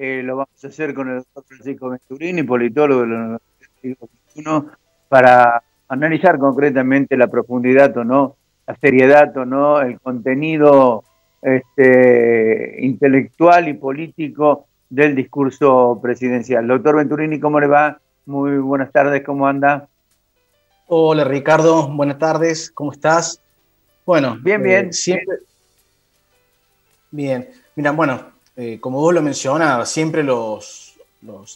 Eh, lo vamos a hacer con el doctor Francisco Venturini, politólogo de la Universidad de para analizar concretamente la profundidad o no, la seriedad o no, el contenido este, intelectual y político del discurso presidencial. Doctor Venturini, ¿cómo le va? Muy buenas tardes, ¿cómo anda? Hola Ricardo, buenas tardes, ¿cómo estás? Bueno, bien, bien. Eh, siempre... Bien, mira, bueno, eh, como vos lo mencionabas, siempre los,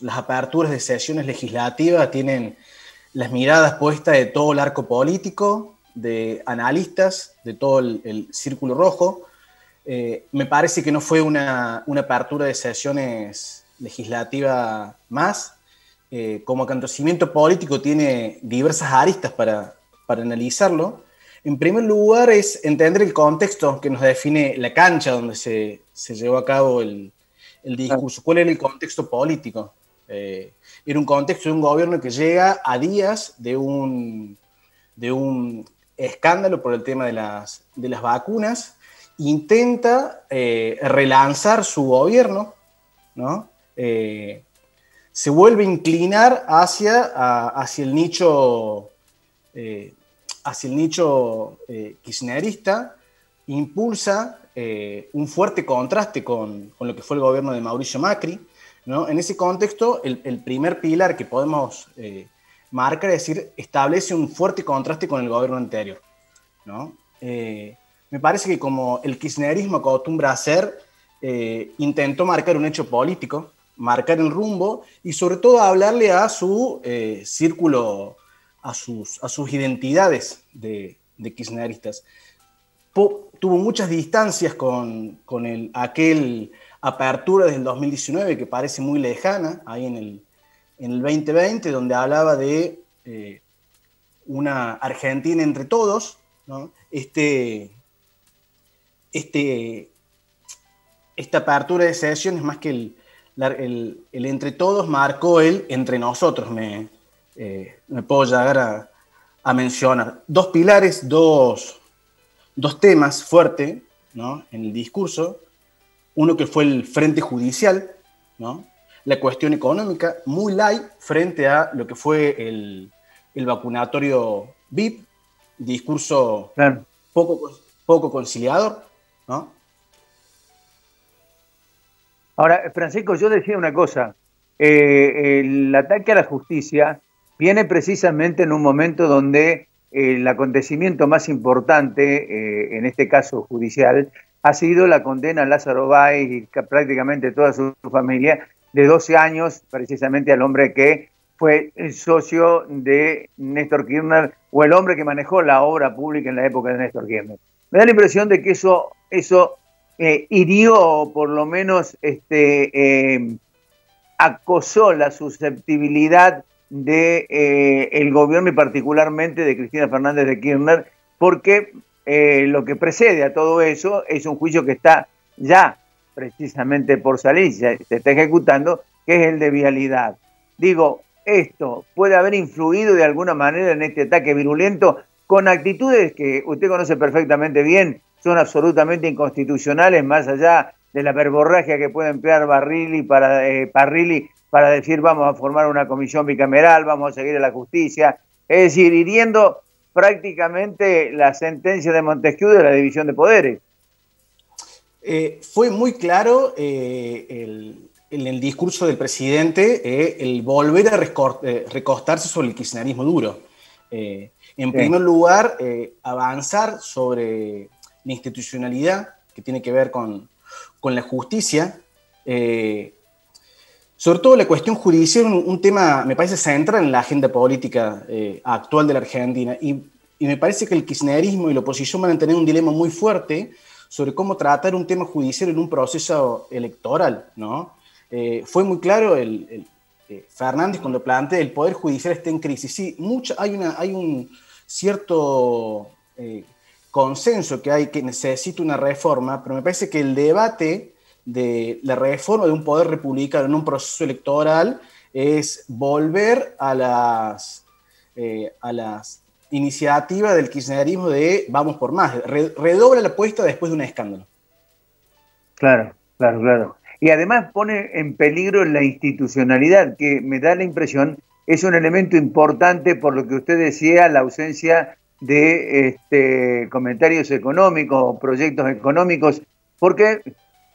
las aperturas de sesiones legislativas tienen las miradas puestas de todo el arco político, de analistas, de todo el, círculo rojo. Eh, me parece que no fue una, apertura de sesiones legislativa más. Eh, como acontecimiento político tiene diversas aristas para, para analizarlo. En primer lugar es entender el contexto que nos define la cancha donde se, se llevó a cabo el, el, discurso. ¿Cuál era el contexto político? Eh, era un contexto de un gobierno que llega a días de un, de un escándalo por el tema de las, de las vacunas, intenta eh, relanzar su gobierno, ¿no? Eh, se vuelve a inclinar hacia, hacia el nicho hacia el nicho eh, kirchnerista, impulsa eh, un fuerte contraste con, lo que fue el gobierno de Mauricio Macri. ¿no? En ese contexto, el, primer pilar que podemos eh, marcar es decir, establece un fuerte contraste con el gobierno anterior. ¿no? me parece que como el kirchnerismo acostumbra hacer, intentó marcar un hecho político, marcar el rumbo y sobre todo hablarle a su círculo a sus, a sus identidades de, de kirchneristas. tuvo muchas distancias con, con el, aquel apertura del 2019 que parece muy lejana, ahí en el, en el 2020, donde hablaba de eh, una Argentina entre todos, este, este, esta apertura de sesiones más que el, el, el, entre todos marcó el entre nosotros, me, eh, me puedo llegar a, mencionar. Dos pilares, dos, temas fuertes ¿no? en el discurso. Uno que fue el frente judicial, ¿no? la cuestión económica, muy light frente a lo que fue el, vacunatorio VIP, discurso poco, poco conciliador. ¿no? Ahora, Francisco, yo decía una cosa, eh, el ataque a la justicia viene precisamente en un momento donde eh, el acontecimiento más importante, eh, en este caso judicial, ha sido la condena a Lázaro Báez y prácticamente toda su familia de 12 años, precisamente al hombre que fue el socio de Néstor Kirchner o el hombre que manejó la obra pública en la época de Néstor Kirchner. Me da la impresión de que eso, eso eh, hirió o por lo menos este, acosó la susceptibilidad de eh, el gobierno y particularmente de Cristina Fernández de Kirchner, porque eh, lo que precede a todo eso es un juicio que está ya precisamente por salir, se, está ejecutando, que es el de vialidad. Digo, esto puede haber influido de alguna manera en este ataque virulento con actitudes que usted conoce perfectamente bien, son absolutamente inconstitucionales, más allá de la verborragia que puede emplear Barrilli para, eh, Parrilli para decir vamos a formar una comisión bicameral, vamos a seguir a la justicia, es decir, hiriendo prácticamente la sentencia de Montesquieu de la división de poderes. Eh, fue muy claro eh, en el discurso del presidente eh, el volver a recostarse sobre el kirchnerismo duro. en primer lugar, avanzar sobre la institucionalidad que tiene que ver con, con la justicia, sobre todo la cuestión judicial, un, un tema, me parece, central en la agenda política eh, actual de la Argentina. Y, me parece que el kirchnerismo y la oposición van a tener un dilema muy fuerte sobre cómo tratar un tema judicial en un proceso electoral. ¿no? Eh, fue muy claro el, eh, Fernández cuando plantea el Poder Judicial está en crisis. Sí, hay, hay un cierto consenso que hay que necesita una reforma, pero me parece que el debate de la reforma de un poder republicano en un proceso electoral es volver a las, eh, a las iniciativas del kirchnerismo de vamos por más, redobla la apuesta después de un escándalo. Claro, claro, claro. y además pone en peligro la institucionalidad, que me da la impresión es un elemento importante por lo que usted decía, la ausencia de este, comentarios económicos proyectos económicos, porque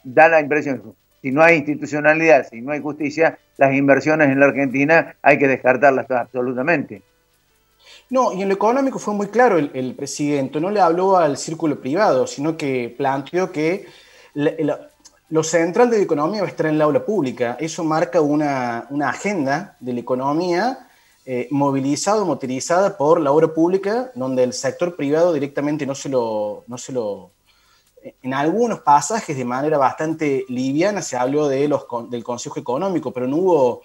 da la impresión, si no hay institucionalidad, si no hay justicia, las inversiones en la Argentina hay que descartarlas absolutamente. No, y en lo económico fue muy claro el, presidente, no le habló al círculo privado, sino que planteó que lo central de la economía va a estar en la aula pública. Eso marca una, agenda de la economía eh, movilizada, motorizada por la obra pública, donde el sector privado directamente no se lo, no se lo en algunos pasajes de manera bastante liviana se habló de los, del Consejo Económico, pero no hubo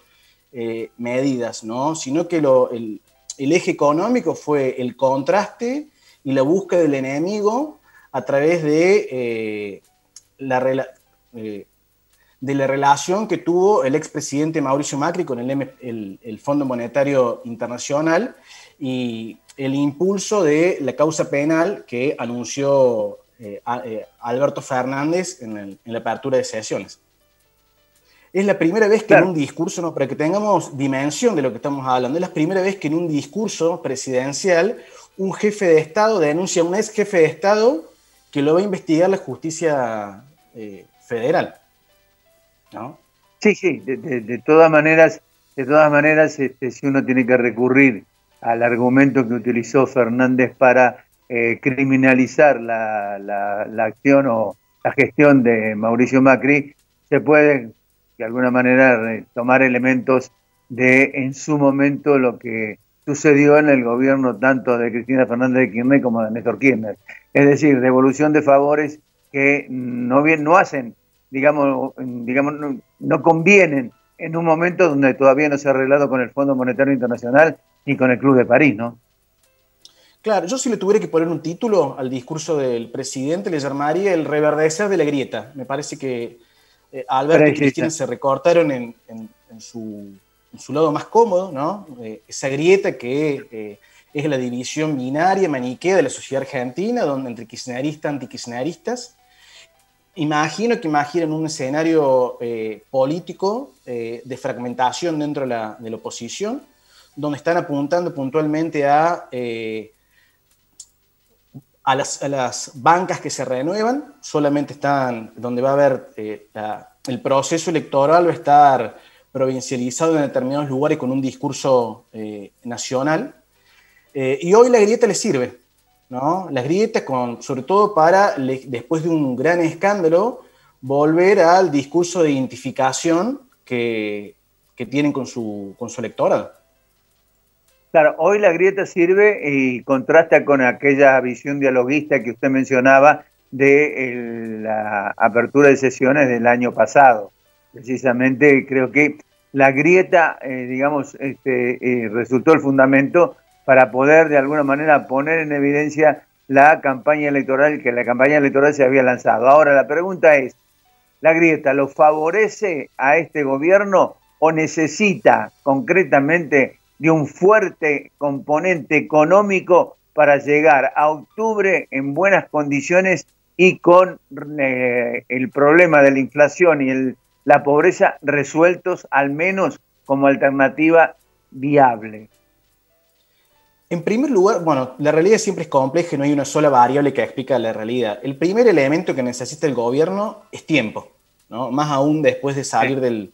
eh, medidas, ¿no? sino que el, eje económico fue el contraste y la búsqueda del enemigo a través de, eh, la, eh, de la relación que tuvo el expresidente Mauricio Macri con el, el Fondo Monetario Internacional y el impulso de la causa penal que anunció eh, eh, Alberto Fernández en, la apertura de sesiones. Es la primera vez que en un discurso, no, para que tengamos dimensión de lo que estamos hablando, es la primera vez que en un discurso presidencial un jefe de Estado denuncia a un ex jefe de Estado que lo va a investigar la justicia eh, federal. Sí, sí, de, todas maneras, de todas maneras, este, si uno tiene que recurrir al argumento que utilizó Fernández para eh, criminalizar la, la, acción o la gestión de Mauricio Macri, se puede de alguna manera tomar elementos de en su momento lo que sucedió en el gobierno tanto de Cristina Fernández de Kirchner como de Néstor Kirchner. Es decir, devolución de favores que no, bien, no hacen, digamos, digamos no, no convienen en un momento donde todavía no se ha arreglado con el Fondo Monetario Internacional ni con el Club de París, ¿no? Claro, yo si le tuviera que poner un título al discurso del presidente, le llamaría el reverdecer de la grieta. Me parece que eh, Alberto y Cristina se recortaron en, su, lado más cómodo, ¿no? Eh, esa grieta que eh, es la división binaria, maniquea de la sociedad argentina, donde entre kirchneristas y antikirchneristas. Imagino que imaginan un escenario político de fragmentación dentro de la, de la, oposición, donde están apuntando puntualmente a a las, bancas que se renuevan, solamente están donde va a haber eh, el proceso electoral, va a estar provincializado en determinados lugares con un discurso eh, nacional. Eh, y hoy la grieta le sirve, ¿no? Las grietas, con, sobre todo para, después de un gran escándalo, volver al discurso de identificación que, que tienen con su, con su electorado. Claro, hoy la grieta sirve y contrasta con aquella visión dialoguista que usted mencionaba de la apertura de sesiones del año pasado. Precisamente creo que la grieta, eh, digamos, este, eh, resultó el fundamento para poder de alguna manera poner en evidencia la campaña electoral, que la campaña electoral se había lanzado. Ahora la pregunta es, ¿la grieta lo favorece a este gobierno o necesita concretamente de un fuerte componente económico para llegar a octubre en buenas condiciones y con eh, el problema de la inflación y la pobreza resueltos al menos como alternativa viable. En primer lugar, bueno, la realidad siempre es compleja y no hay una sola variable que explica la realidad. El primer elemento que necesita el gobierno es tiempo, ¿no? más aún después de salir del,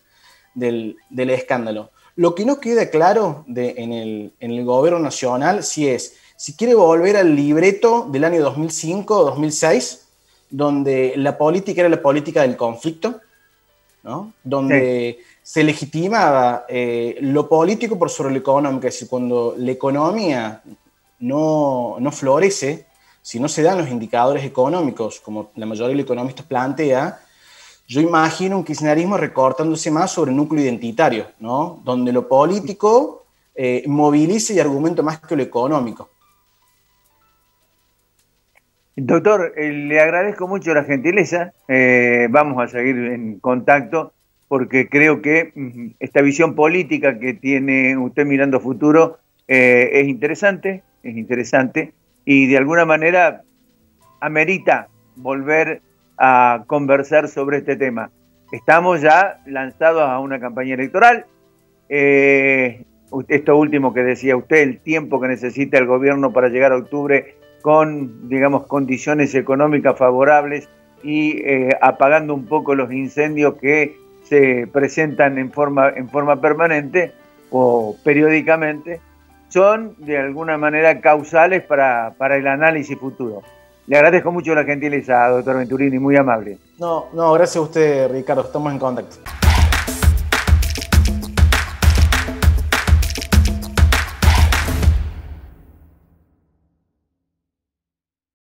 del escándalo. Lo que no queda claro en, el, gobierno nacional si es si quiere volver al libreto del año 2005 o 2006, donde la política era la política del conflicto, donde se legitimaba eh, lo político por sobre lo económico, es decir, cuando la economía no, no florece, si no se dan los indicadores económicos, como la mayoría de los economistas plantea, yo imagino un kirchnerismo recortándose más sobre el núcleo identitario, ¿no? donde lo político eh, movilice y argumente más que lo económico. Doctor, eh, le agradezco mucho la gentileza. Eh, vamos a seguir en contacto porque creo que mm, esta visión política que tiene usted mirando futuro es interesante, es interesante y de alguna manera amerita volver a conversar sobre este tema. estamos ya lanzados a una campaña electoral. Eh, esto último que decía usted, el tiempo que necesita el gobierno para llegar a octubre con, digamos, condiciones económicas favorables y eh, apagando un poco los incendios que se presentan en forma, en forma permanente o periódicamente, son de alguna manera causales para, para el análisis futuro. Le agradezco mucho la gentileza, doctor Venturini, muy amable. No, no, gracias a usted, Ricardo, estamos en contacto.